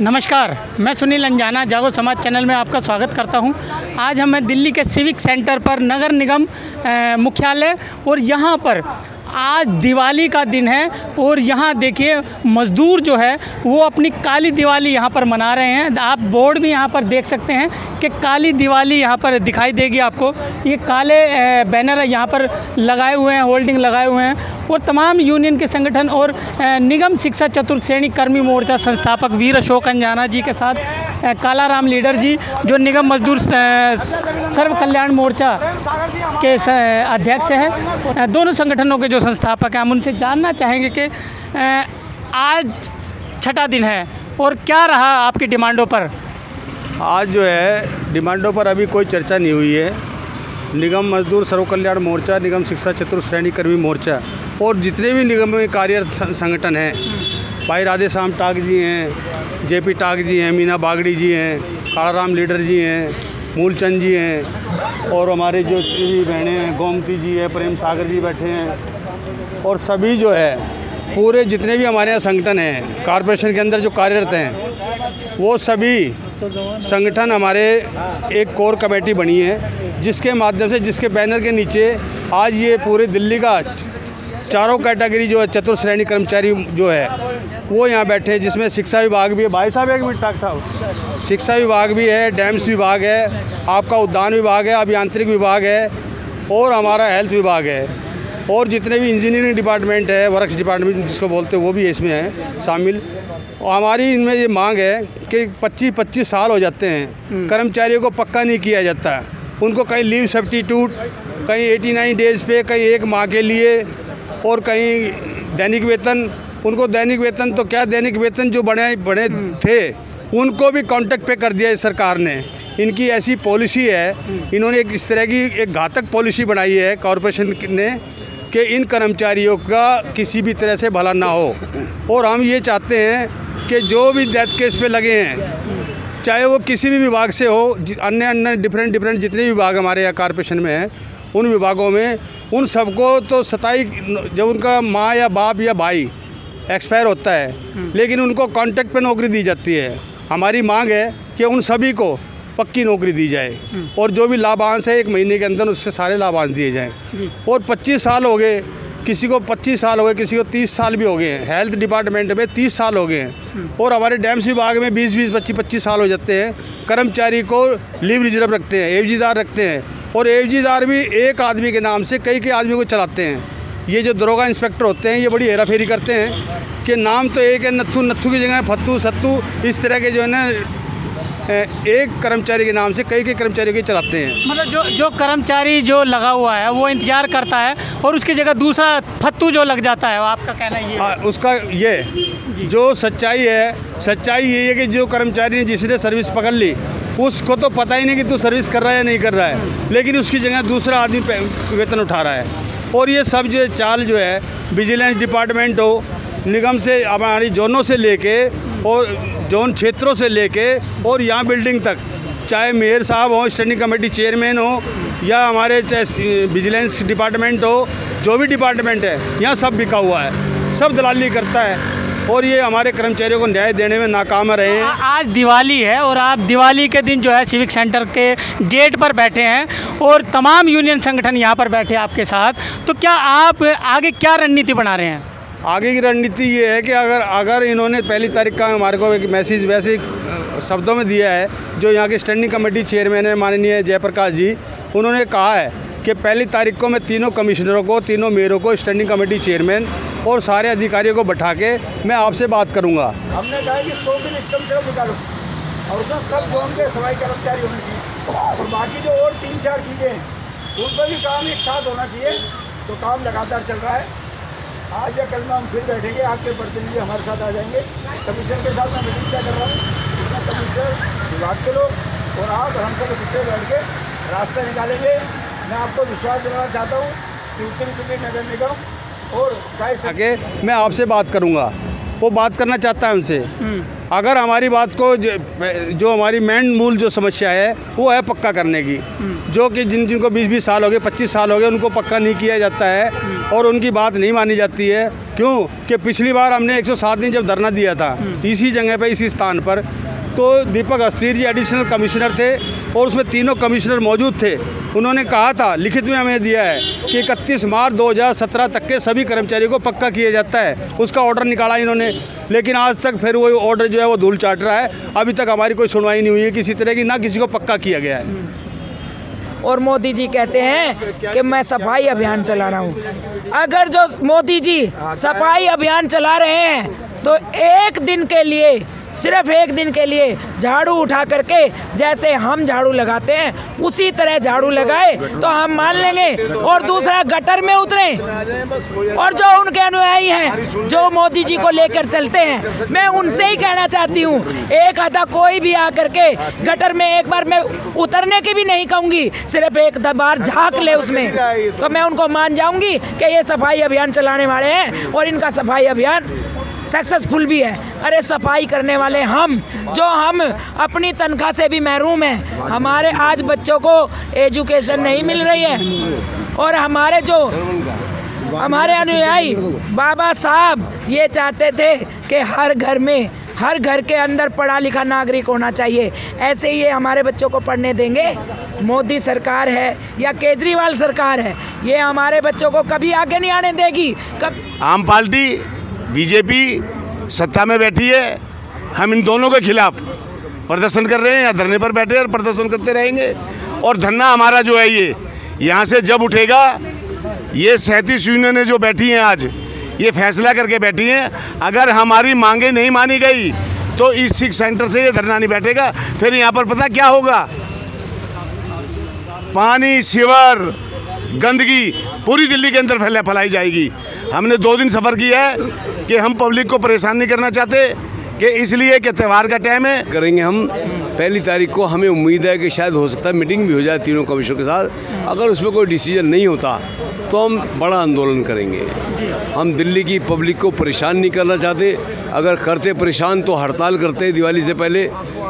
नमस्कार, मैं सुनील अंजाना, जागो समाज चैनल में आपका स्वागत करता हूँ। आज हम दिल्ली के सिविक सेंटर पर नगर निगम मुख्यालय और यहाँ पर आज दिवाली का दिन है और यहाँ देखिए मज़दूर जो है वो अपनी काली दिवाली यहाँ पर मना रहे हैं। आप बोर्ड भी यहाँ पर देख सकते हैं कि काली दिवाली यहाँ पर दिखाई देगी आपको। ये काले बैनर यहाँ पर लगाए हुए हैं, होल्डिंग लगाए हुए हैं और तमाम यूनियन के संगठन और निगम शिक्षा चतुर्थ श्रेणी कर्मी मोर्चा संस्थापक वीर अशोक अंजाना जी के साथ कालाराम लीडर जी, जो निगम मजदूर सर्व कल्याण मोर्चा के अध्यक्ष हैं। दोनों संगठनों के जो संस्थापक हैं, हम उनसे जानना चाहेंगे कि आज छठा दिन है और क्या रहा आपकी डिमांडों पर? आज जो है, डिमांडों पर अभी कोई चर्चा नहीं हुई है। निगम मजदूर सर्व कल्याण मोर्चा, निगम शिक्षा चतुर्थ श्रेणी कर्मी मोर्चा और जितने भी निगम में कार्यरत संगठन हैं, भाई राधे श्याम टाक जी हैं, जेपी टाक जी हैं, मीना बागड़ी जी हैं, कालाराम लीडर जी हैं, मूलचंद जी हैं और हमारे जो भी बहनें हैं, गोमती जी है, प्रेम सागर जी बैठे हैं और सभी जो है, पूरे जितने भी हमारे यहाँ संगठन हैं, कॉरपोरेशन के अंदर जो कार्यरत हैं, वो सभी संगठन हमारे एक कोर कमेटी बनी है। जिसके माध्यम से जिसके बैनर के नीचे आज ये पूरे दिल्ली का चारों कैटेगरी जो है चतुर्थ श्रेणी कर्मचारी जो है वो यहाँ बैठे हैं जिसमें शिक्षा विभाग भी है। भाई साहब एक मिनट डॉक्टर साहब। शिक्षा विभाग भी है डैम्स विभाग है आपका उद्यान विभाग है अभियांत्रिक विभाग है और हमारा हेल्थ विभाग है। और जितने भी इंजीनियरिंग डिपार्टमेंट है वर्क्स डिपार्टमेंट जिसको बोलते हैं वो भी इसमें है शामिल। और हमारी इनमें ये मांग है कि 25-25 साल हो जाते हैं। कर्मचारियों को पक्का नहीं किया जाता। उनको कहीं लीव सब्टीट्यूट कहीं 89 डेज़ पे कहीं एक माह के लिए और कहीं दैनिक वेतन। उनको दैनिक वेतन तो क्या दैनिक वेतन जो बने बने थे उनको भी कॉन्टेक्ट पे कर दिया है सरकार ने। इनकी ऐसी पॉलिसी है इन्होंने एक इस तरह की एक घातक पॉलिसी बनाई है कॉरपोरेशन ने कि इन कर्मचारियों का किसी भी तरह से भला ना हो। और हम ये चाहते हैं कि जो भी डेथ केस पे लगे हैं चाहे वो किसी भी विभाग से हो अन्य अन्य डिफरेंट डिफरेंट जितने भी विभाग हमारे यहाँ कॉरपोरेशन में हैं उन विभागों में उन सबको तो सताई जब उनका माँ या बाप या भाई एक्सपायर होता है लेकिन उनको कॉन्ट्रैक्ट पे नौकरी दी जाती है। हमारी मांग है कि उन सभी को पक्की नौकरी दी जाए और जो भी लाभांश है एक महीने के अंदर उससे सारे लाभांश दिए जाएँ। और 25 साल हो गए किसी को 25 साल हो गए किसी को 30 साल भी हो गए हैं। हेल्थ डिपार्टमेंट में 30 साल हो गए हैं। और हमारे डैम्स विभाग में 20 20 25 25 साल हो जाते हैं। कर्मचारी को लीव रिज़र्व रखते हैं एवजीदार रखते हैं। और एवजीदार भी एक आदमी के नाम से कई कई आदमी को चलाते हैं। ये जो दरोगा इंस्पेक्टर होते हैं ये बड़ी हेरा फेरी करते हैं कि नाम तो एक है नत्थू नत्थू की जगह फत्तू सत्तू इस तरह के जो है ना एक कर्मचारी के नाम से कई कई कर्मचारियों के चलाते हैं। मतलब जो जो कर्मचारी जो लगा हुआ है वो इंतज़ार करता है और उसकी जगह दूसरा फत्तू जो लग जाता है वो आपका कहना ये आ, उसका ये जो। सच्चाई है सच्चाई ये है कि जो कर्मचारी ने जिसने सर्विस पकड़ ली उसको तो पता ही नहीं कि तू सर्विस कर रहा है या नहीं कर रहा है लेकिन उसकी जगह दूसरा आदमी वेतन उठा रहा है। और ये सब जो चाल जो है विजिलेंस डिपार्टमेंट हो निगम से हमारी जोनों से लेके और जोन क्षेत्रों से लेके और यहाँ बिल्डिंग तक, चाहे मेयर साहब हो, स्टैंडिंग कमेटी चेयरमैन हो, या हमारे चाहे विजिलेंस डिपार्टमेंट हो, जो भी डिपार्टमेंट है, यहाँ सब बिका हुआ है, सब दलाली करता है, और ये हमारे कर्मचारियों को न्याय देने में नाकाम रहे हैं। आज दिवाली है, और आप दिवाली के दिन जो है सिविक सेंटर के गेट पर बैठे हैं, और तमाम यूनियन संगठन यहाँ पर बैठे आपके साथ। तो क्या आप आगे क्या रणनीति बना रहे हैं? आगे की रणनीति ये है कि अगर अगर इन्होंने पहली तारीख का हमारे को एक मैसेज वैसे शब्दों में दिया है, जो यहाँ के स्टैंडिंग कमेटी चेयरमैन है माननीय जयप्रकाश जी, उन्होंने कहा है कि पहली तारीख को मैं तीनों कमिश्नरों को, तीनों मेयरों को, स्टैंडिंग कमेटी चेयरमैन और सारे अधिकारियों को बैठा के मैं आपसे बात करूँगा। हमने कहा कि सौ दिन कम से कम निकालो। और उसमें सब जोन के सफ़ाई कर्मचारी होने चाहिए। और बाकी जो और तीन चार चीज़ें हैं, उन पर भी काम एक साथ होना चाहिए। तो काम लगातार चल रहा है। आज या कल में हम फिर बैठेंगे आपके प्रतिनिधि हमारे साथ आ जाएँगे। कमीशन के साथ मैं मीटिंग क्या कर रहा हूँ? उसमें विभाग के लोग और आप, हम सब इकट्ठे बैठ के रास्ता निकालेंगे। मैं आपको विश्वास दिलाना चाहता हूँ कि उत्तरी दिल्ली नगर निगम और शायद आगे मैं आपसे बात करूँगा। वो बात करना चाहता है उनसे। अगर हमारी बात को जो, जो हमारी मेन मूल जो समस्या है वो है पक्का करने की। हम्म। जो कि जिन जिनको 20-20 साल हो गए 25 साल हो गए उनको पक्का नहीं किया जाता है और उनकी बात नहीं मानी जाती है। क्यों? कि पिछली बार हमने 107 दिन जब धरना दिया था इसी जगह पे इसी स्थान पर तो दीपक अस्थिर जी एडिशनल कमिश्नर थे और उसमें तीनों कमिश्नर मौजूद थे। उन्होंने कहा था लिखित में हमें दिया है कि इकतीस मार्च 2017 तक के सभी कर्मचारियों को पक्का किया जाता है। उसका ऑर्डर निकाला इन्होंने। लेकिन आज तक फिर वो ऑर्डर जो है वो धूल चाट रहा है। अभी तक हमारी कोई सुनवाई नहीं हुई है किसी तरह की ना किसी को पक्का किया गया है। और मोदी जी कहते हैं कि मैं सफ़ाई अभियान चला रहा हूँ। अगर जो मोदी जी सफ़ाई अभियान चला रहे हैं तो एक दिन के लिए, सिर्फ़ एक दिन के लिए झाड़ू उठा करके जैसे हम झाड़ू लगाते हैं, उसी तरह झाड़ू लगाए तो हम मान लेंगे। और दूसरा, गटर में उतरे। और जो उनके अनुयायी हैं, जो मोदी जी को लेकर चलते हैं, मैं उनसे ही कहना चाहती हूँ, एक आधा कोई भी आकर के गटर में एक बार मैं उतरने की भी नहीं कहूँगी, सिर्फ़ एक बार झाँक ले उसमें। तो मैं उनको मान जाऊँगी कि ये सफ़ाई अभियान चलाने वाले हैं और इनका सफ़ाई अभियान सक्सेसफुल भी है। अरे, सफ़ाई करने वाले हम, जो हम अपनी तनख्वाह से भी महरूम हैं, हमारे आज बच्चों को एजुकेशन नहीं मिल रही है। और हमारे जो, हमारे अनुयायी बाबा साहब, ये चाहते थे कि हर घर में, हर घर के अंदर पढ़ा लिखा नागरिक होना चाहिए। ऐसे ही ये हमारे बच्चों को पढ़ने देंगे। मोदी सरकार है या केजरीवाल सरकार है, ये हमारे बच्चों को कभी आगे नहीं आने देगी। कब आम पार्टी बीजेपी सत्ता में बैठी है, हम इन दोनों के खिलाफ प्रदर्शन कर रहे हैं, या धरने पर बैठे और प्रदर्शन करते रहेंगे। और धरना हमारा जो है ये, यहाँ से जब उठेगा, ये सैंतीस यूनियनें जो बैठी हैं आज, ये फैसला करके बैठी हैं, अगर हमारी मांगे नहीं मानी गई तो इस सिख सेंटर से ये धरना नहीं बैठेगा। फिर यहाँ पर पता क्या होगा? पानी, सीवर, गंदगी पूरी दिल्ली के अंदर फैला फैलाई जाएगी। हमने दो दिन सफ़र किया है कि हम पब्लिक को परेशान नहीं करना चाहते। कि इसलिए कि त्यौहार का टाइम है। करेंगे हम। पहली तारीख को हमें उम्मीद है कि शायद हो सकता है मीटिंग भी हो जाए तीनों कमिश्नर के साथ। अगर उसमें कोई डिसीज़न नहीं होता तो हम बड़ा आंदोलन करेंगे। हम दिल्ली की पब्लिक को परेशान नहीं करना चाहते। अगर करते परेशान तो हड़ताल करते दिवाली से पहले।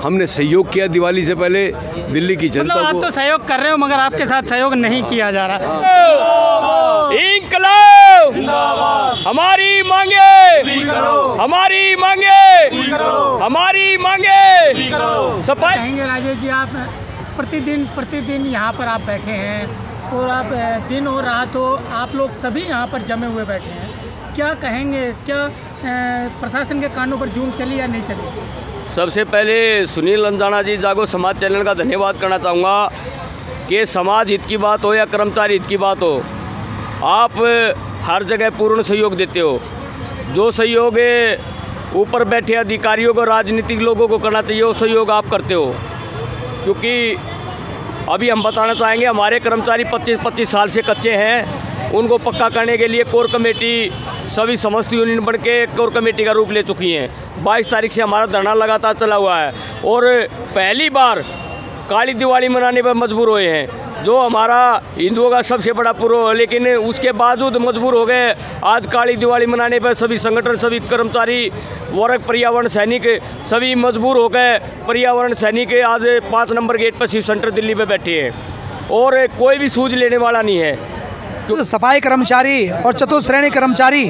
हमने सहयोग किया दिवाली से पहले। दिल्ली की मतलब जनता आप को तो सहयोग कर रहे हो मगर आपके साथ सहयोग नहीं किया जा रहा। इंकलाब! हमारी मांगे! हमारी मांगे! हमारी मांगे। सफ़ाई कहेंगे राजेश जी आप प्रतिदिन प्रतिदिन यहाँ पर आप बैठे हैं और आप दिन हो रहा तो आप लोग सभी यहाँ पर जमे हुए बैठे हैं। क्या कहेंगे क्या प्रशासन के कानों पर जूम चली या नहीं चली? सबसे पहले सुनील अंजाना जी जागो समाज चैनल का धन्यवाद करना चाहूँगा कि समाज हित की बात हो या कर्मचारी हित की बात हो आप हर जगह पूर्ण सहयोग देते हो। जो सहयोग ऊपर बैठे अधिकारियों को, राजनीतिक लोगों को करना चाहिए, वो सहयोग आप करते हो। क्योंकि अभी हम बताना चाहेंगे, हमारे कर्मचारी 25 25 साल से कच्चे हैं। उनको पक्का करने के लिए कोर कमेटी, सभी समस्त यूनियन बन के कोर कमेटी का रूप ले चुकी हैं। 22 तारीख से हमारा धरना लगातार चला हुआ है और पहली बार काली दिवाली मनाने पर मजबूर हुए हैं। जो हमारा हिंदुओं का सबसे बड़ा पूर्व लेकिन उसके बावजूद मजबूर हो गए। आज काली दिवाली मनाने पर सभी संगठन, सभी कर्मचारी, वर्ग, पर्यावरण सैनिक, सभी मजबूर हो गए। पर्यावरण सैनिक आज पाँच नंबर गेट पर शिव सेंटर दिल्ली में बैठे हैं। और कोई भी सूझ लेने वाला नहीं है। सफ़ाई कर्मचारी और चतुर्श्रेणी कर्मचारी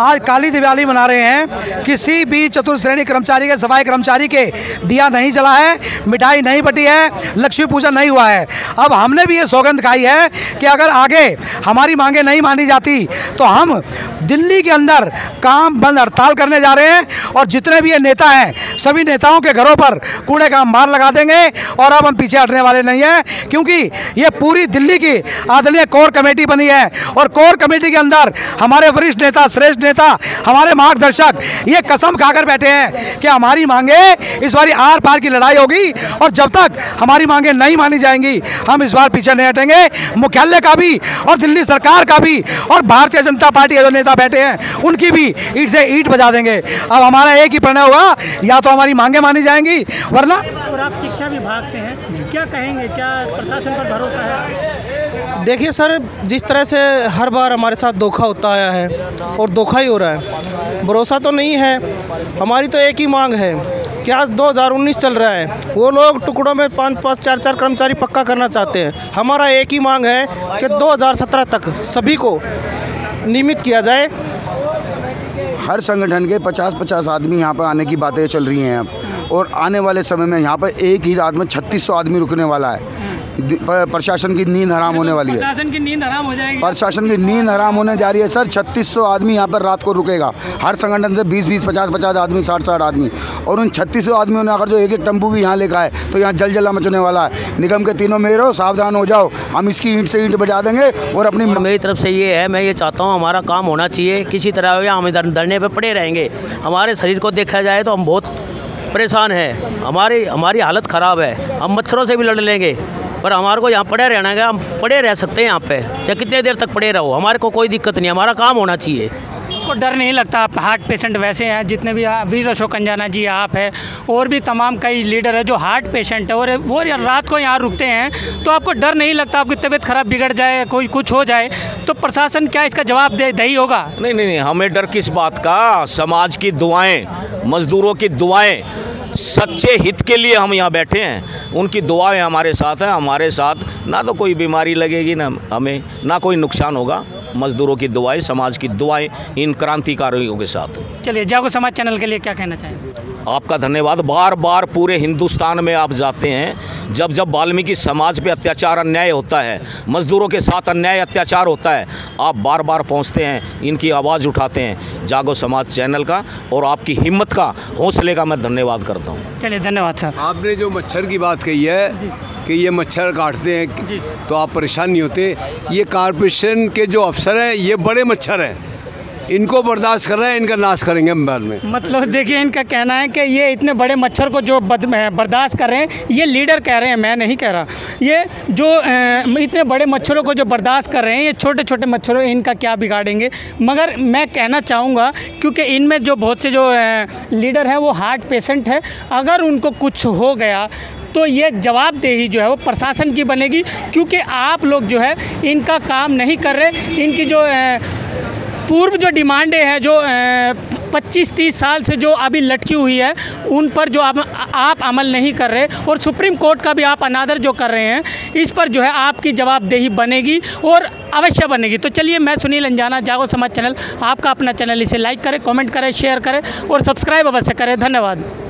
आज काली दिवाली मना रहे हैं। किसी भी चतुर्श्रेणी कर्मचारी के, सफ़ाई कर्मचारी के दिया नहीं जला है, मिठाई नहीं बटी है, लक्ष्मी पूजा नहीं हुआ है। अब हमने भी ये सौगंध खाई है कि अगर आगे हमारी मांगे नहीं मानी जाती तो हम दिल्ली के अंदर काम बंद हड़ताल करने जा रहे हैं और जितने भी ये नेता हैं, सभी नेताओं के घरों पर कूड़े का मार लगा देंगे और अब हम पीछे हटने वाले नहीं हैं, क्योंकि ये पूरी दिल्ली की आदरणीय कोर कमेटी बनी है। और कोर कमेटी के अंदर हमारे वरिष्ठ नेता, श्रेष्ठ नेता, हमारे मार्गदर्शक, ये कसम खाकर बैठे हैं कि हमारी मांगे इस बार आर पार की लड़ाई होगी और जब तक हमारी मांगे नहीं मानी जाएँगी, हम इस बार पीछे नहीं हटेंगे। मुख्यालय का भी और दिल्ली सरकार का भी और भारतीय जनता पार्टी के जो नेता बैठे हैं, उनकी भी ईट से ईट बजा देंगे। अब हमारा एक ही प्रणय होगा या तो हमारी मांगे मानी जाएँगी, वरना और आप शिक्षा विभाग से हैं, क्या कहेंगे, क्या प्रशासन पर भरोसा है? देखिए सर, जिस तरह से हर बार हमारे साथ धोखा होता आया है और धोखा ही हो रहा है। भरोसा तो नहीं है, हमारी तो एक ही मांग है कि आज 2019 चल रहा है। वो लोग टुकड़ों में पाँच पाँच, चार चार कर्मचारी पक्का करना चाहते हैं। हमारा एक ही मांग है कि 2017 तक सभी को नियमित किया जाए। हर संगठन के 50-50 आदमी यहाँ पर आने की बातें चल रही हैं अब। और आने वाले समय में यहाँ पर एक ही रात में 3600 आदमी रुकने वाला है। प्रशासन की नींद हराम होने वाली है। प्रशासन की नींद हराम हो जाएगी। प्रशासन की नींद हराम होने जा रही है सर। 3600 आदमी यहाँ पर रात को रुकेगा। हर संगठन से 20 20 50 50 आदमी 60 60 आदमी। और उन 3600 आदमियों ने अगर जो एक एक तंबू भी यहाँ लेकर आए तो यहाँ जल जला मचने वाला है। निगम के तीनों मेयर हो सावधान हो जाओ। हम इसकी ईंट से ईंट बजा देंगे और अपनी मेरी तरफ़ से ये है मैं ये चाहता हूँ हमारा काम होना चाहिए। किसी तरह हो या हम धर- धरने पे पड़े रहेंगे। हमारे शरीर को देखा जाए तो हम बहुत परेशान हैं। हमारी हमारी हालत ख़राब है। हम मच्छरों से भी लड़ लेंगे। पर हमारे को यहाँ पड़े रहना है हम पड़े रह सकते हैं यहाँ पे। चाहे कितने देर तक पड़े रहो हमारे को कोई दिक्कत नहीं हमारा काम होना चाहिए। को डर नहीं लगता आप हार्ट पेशेंट वैसे हैं जितने भी वीर अशोक अंजाना जी आप हैं और भी तमाम कई लीडर है जो हार्ट पेशेंट है और वो रात को यहाँ रुकते हैं तो आपको डर नहीं लगता आपकी तबीयत खराब बिगड़ जाए कोई कुछ हो जाए तो प्रशासन क्या इसका जवाब दे दही होगा? नहीं नहीं नहीं हमें डर किस बात का? समाज की दुआएँ मजदूरों की दुआएँ सच्चे हित के लिए हम यहाँ बैठे हैं। उनकी दुआएँ हमारे साथ हैं। हमारे साथ ना तो कोई बीमारी लगेगी, ना हमें, ना कोई नुकसान होगा। मजदूरों की दुआएँ, समाज की दुआएँ इन क्रांतिकारियों के साथ। चलिए, जागो समाज चैनल के लिए क्या कहना चाहेंगे? आपका धन्यवाद। बार बार पूरे हिंदुस्तान में आप जाते हैं जब जब वाल्मीकि समाज पे अत्याचार अन्याय होता है मजदूरों के साथ अन्याय अत्याचार होता है आप बार बार पहुँचते हैं इनकी आवाज़ उठाते हैं। जागो समाज चैनल का और आपकी हिम्मत का हौसले का मैं धन्यवाद करता हूँ। चलिए धन्यवाद सर। आपने जो मच्छर की बात कही है कि ये मच्छर काटते हैं तो आप परेशान नहीं होते। ये कारपोरेशन के जो अफसर हैं ये बड़े मच्छर हैं। इनको बर्दाश्त कर रहे हैं, इनका नाश करेंगे हम बाद में। मतलब देखिए, इनका कहना है कि ये इतने बड़े मच्छर को जो बर्दाश्त कर रहे हैं, ये लीडर कह रहे हैं, मैं नहीं कह रहा। ये जो इतने बड़े मच्छरों को जो बर्दाश्त कर रहे हैं, ये छोटे छोटे मच्छरों, इनका क्या बिगाड़ेंगे? मगर मैं कहना चाहूँगा, क्योंकि इनमें जो बहुत से जो लीडर हैं, वो हार्ट पेशेंट है, अगर उनको कुछ हो गया तो ये जवाबदेही जो है, वो प्रशासन की बनेगी, क्योंकि आप लोग जो है, इनका काम नहीं कर रहे, इनकी जो पूर्व जो डिमांडें हैं जो पच्चीस तीस साल से जो अभी लटकी हुई है उन पर जो आप, आप अमल नहीं कर रहे और सुप्रीम कोर्ट का भी आप अनादर जो कर रहे हैं इस पर जो है आपकी जवाबदेही बनेगी और अवश्य बनेगी। तो चलिए मैं सुनील अंजाना जागो समाज चैनल आपका अपना चैनल इसे लाइक करें कमेंट करें शेयर करें और सब्सक्राइब अवश्य करें। धन्यवाद।